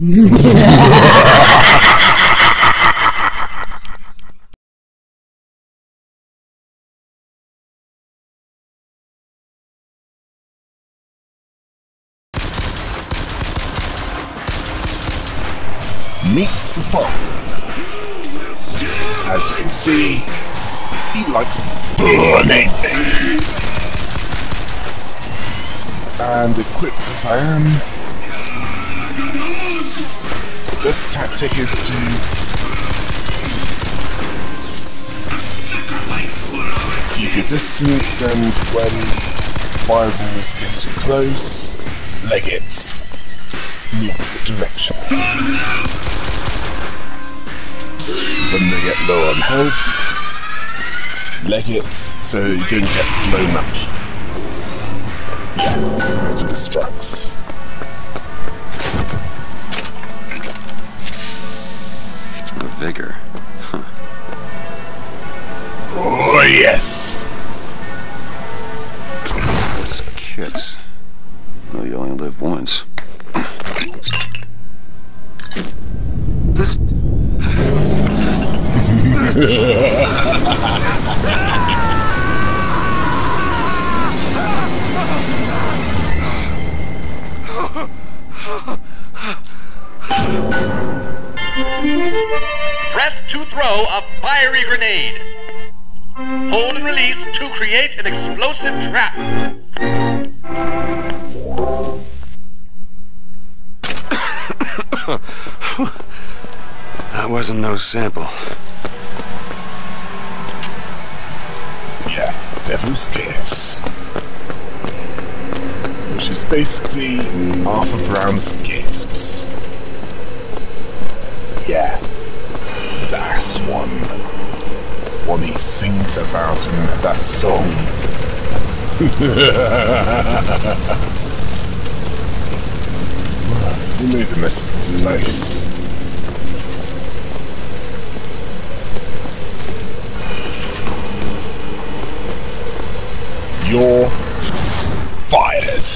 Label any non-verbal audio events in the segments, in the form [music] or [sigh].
meets the foe. As you can see, he likes burning things. And equipped as I am, the best tactic is to keep your distance and when fireballs get too close, leg it. Meets direction. When they get low on health, leg it so you don't get blown up. Yeah, to the struts. Fiery grenade. Hold and release to create an explosive trap. That wasn't no sample. Yeah, Devil's Kiss. Which is basically Arthur Brown's gifts. Yeah, that's one. One he sings about in that song. [laughs] you know the message nice. You're fired.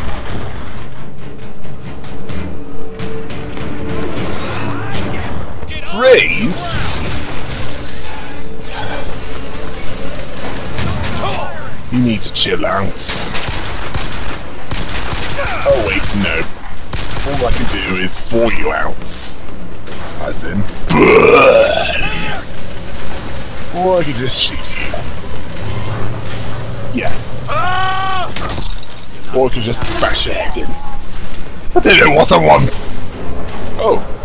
[laughs] Freeze? You need to chill out. Oh wait, no. All I can do is for you out. As in, burn! Or I could just shoot you. Yeah. Or I could just bash your head in. I don't know what I want! Oh.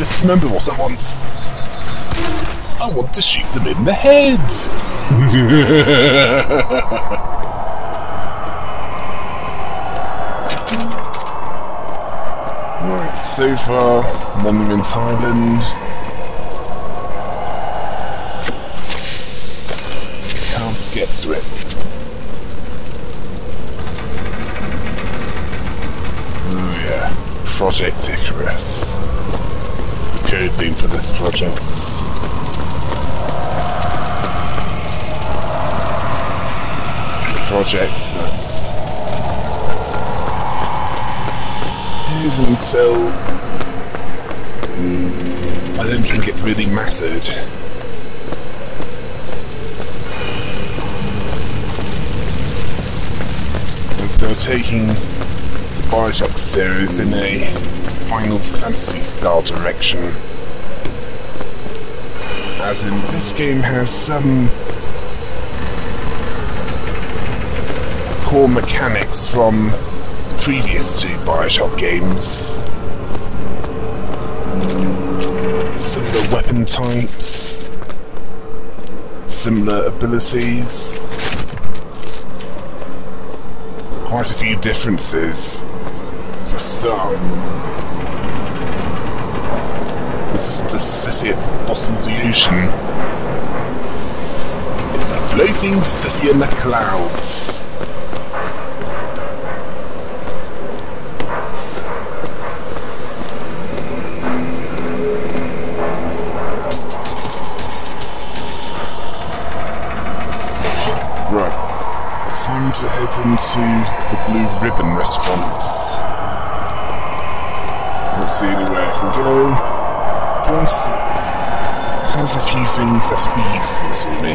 Just remember what I want. I want to shoot them in the head! [laughs] right, so far, Monument Island. Can't get through it. Oh yeah, Project Icarus. Name for this project. Project that isn't so. Mm, I don't think it really mattered. And so taking the Bioshock series in a Final Fantasy style direction. As in, this game has some core mechanics from previous two Bioshock games. Similar weapon types, similar abilities, quite a few differences. For a this is the the ocean. It's a floating city in the clouds. Right. Time to head into the Blue Ribbon restaurant. Let's see anywhere I can go. Plus, it has a few things that's useful to me.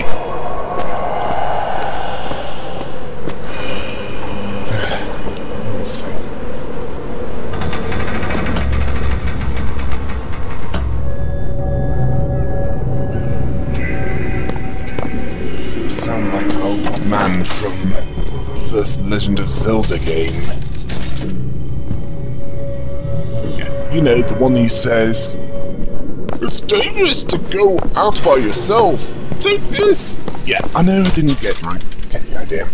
Sound like the old man from first Legend of Zelda game. You know, the one who says, It's dangerous to go out by yourself. Take this. Yeah, I know I didn't get my the idea.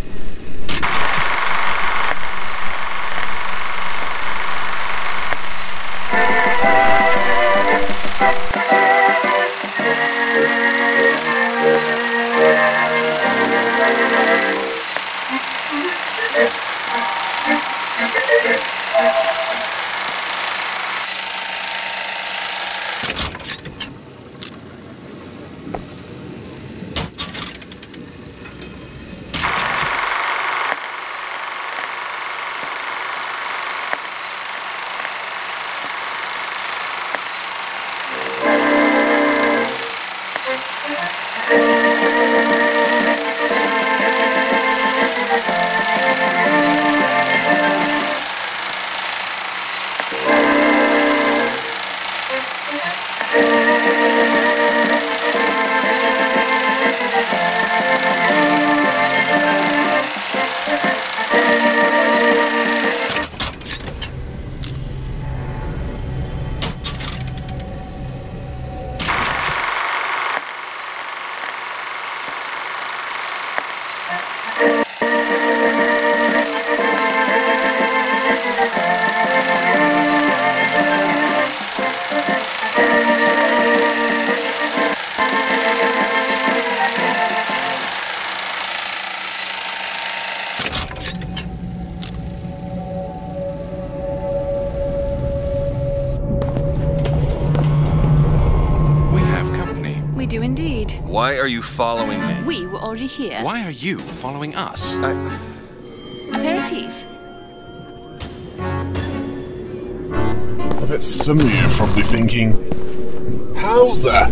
You following me? We were already here. Why are you following us? I, Aperitif. I bet some of you are probably thinking, how the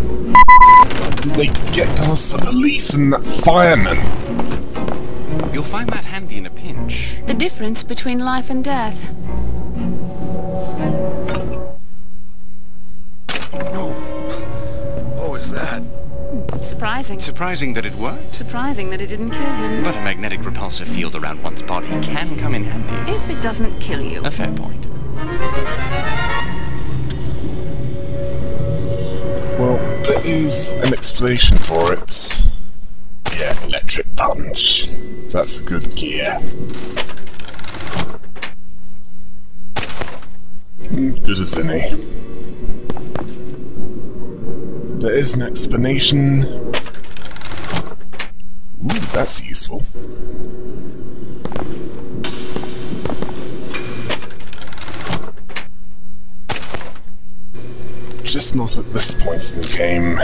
did they get past the police and that fireman? You'll find that handy in a pinch. The difference between life and death. Surprising. Surprising that it worked. Surprising that it didn't kill him. But a magnetic repulsor field around one's body can come in handy. If it doesn't kill you. A fair point. Well, there is an explanation for it. Yeah, electric punch. That's a good gear. Hmm, good as any. There is an explanation. That's useful. Just not at this point in the game.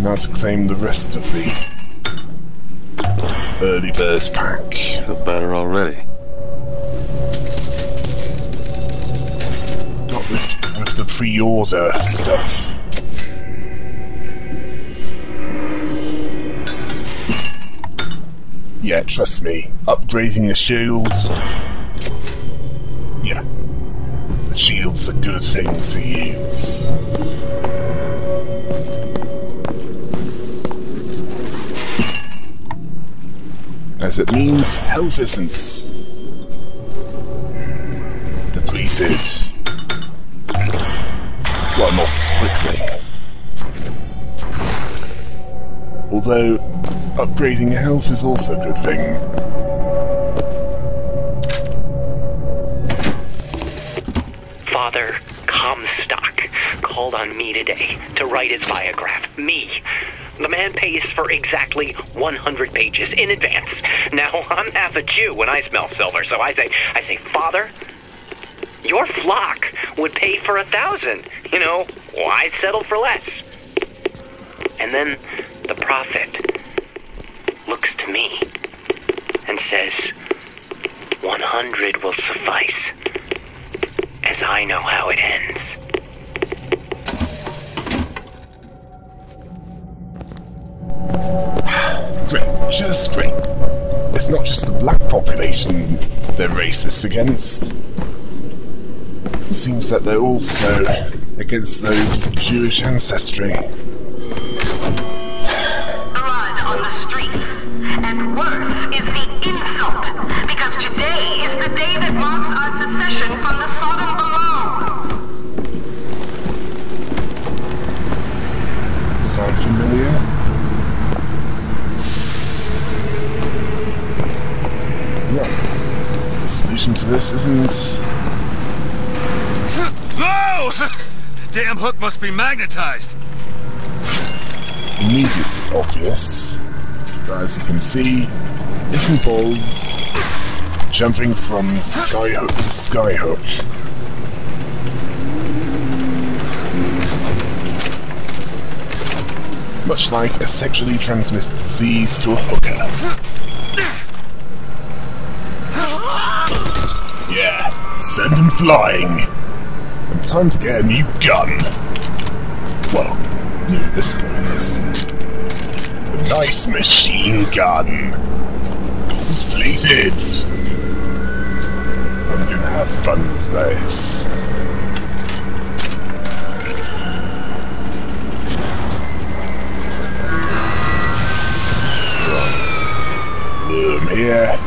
Now to claim the rest of the early birds pack. Feel better already. Got this with the pre-order stuff. Yeah, trust me, upgrading the shield. Yeah. The shield's a good thing to use. As it means health isn't depleted. Well, not as quickly. Although, upgrading your health is also a good thing. Father Comstock called on me today to write his biograph. Me. The man pays for exactly 100 pages in advance. Now, [laughs] I'm half a Jew when I smell silver, so I say, I say, Father, your flock would pay for a thousand. You know, why settle for less? And then the prophet looks to me and says, 100 will suffice, as I know how it ends. Great, just great. It's not just the black population they're racist against. It seems that they're also against those of Jewish ancestry. The this isn't Whoa! [laughs] Damn hook must be magnetized. immediately obvious. But as you can see, it involves jumping from skyhook to skyhook. Much like a sexually transmitted disease to a hooker. Send him flying. And time to get a new gun. Well, new this point. A nice machine gun. Gold plated. I'm gonna have fun with this. Right. Here.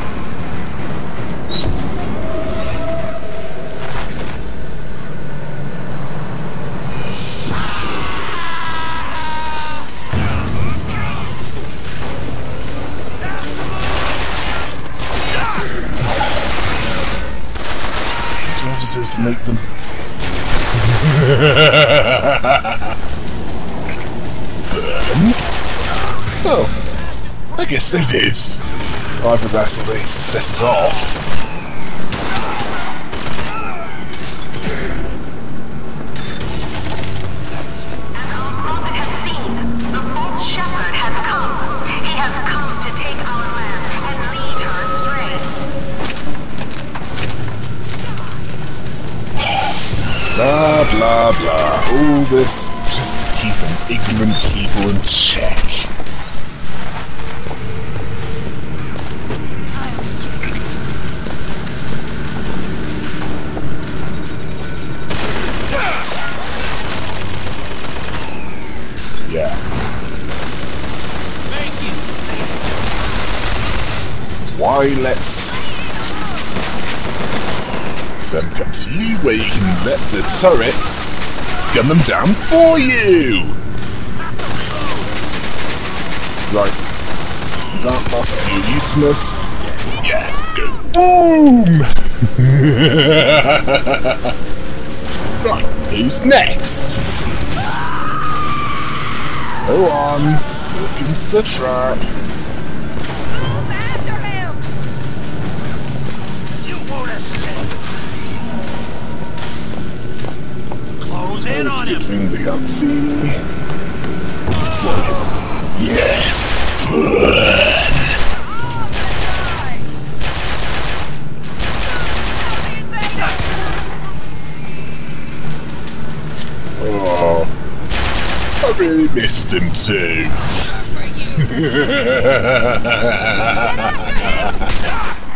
Guess they did. Either they set us off. As our prophet has seen, the false shepherd has come. He has come to take our land and lead her astray. Blah blah blah. All this just to keep an ignorant people in check. Why let's then you where you can let the turrets gun them down for you! Right. That must be useless. Yeah, go boom! [laughs] right, who's next? Go on, look into the trap. Him. the. Whoa. Yes! Burn! Oh, I really missed him too. [laughs]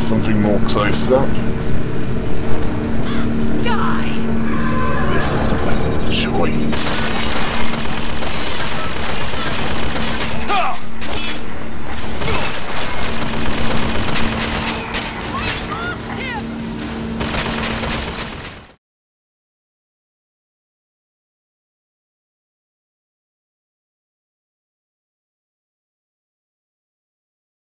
Something more close up.